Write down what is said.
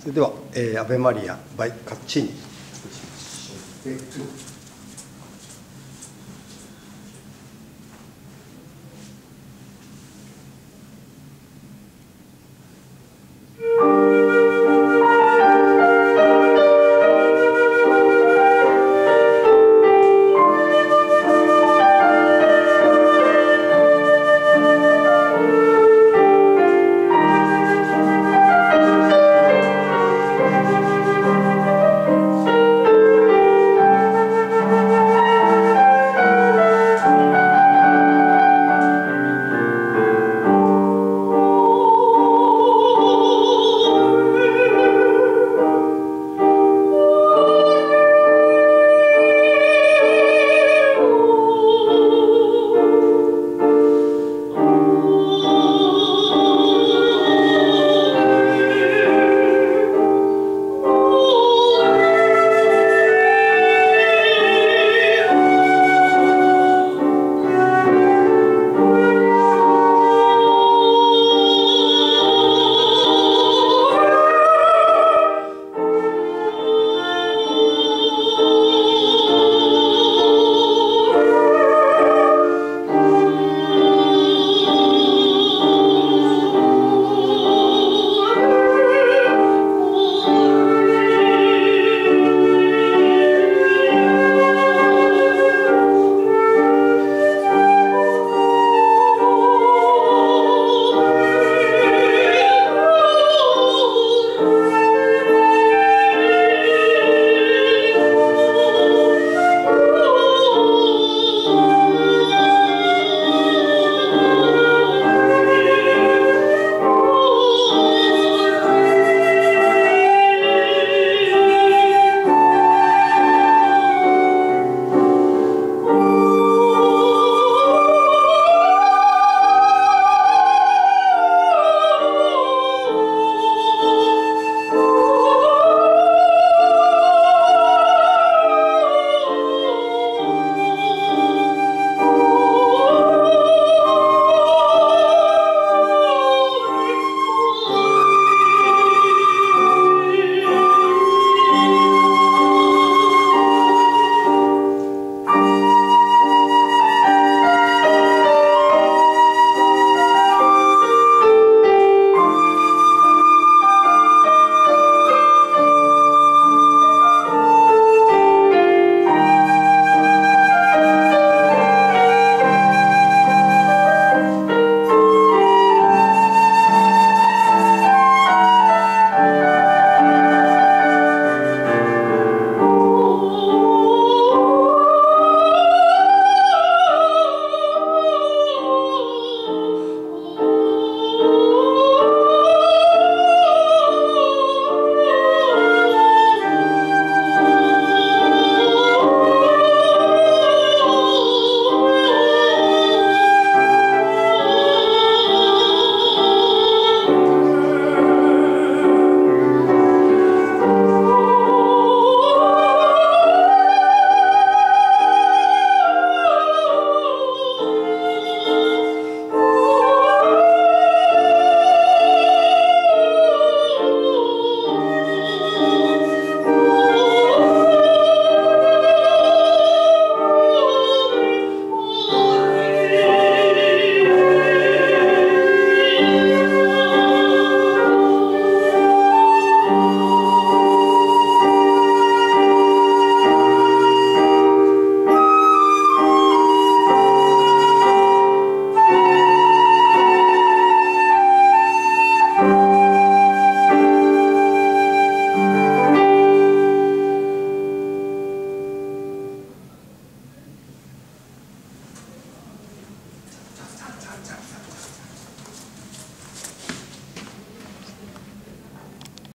それでは、えー、アベマリア、バイ・カッチーニ。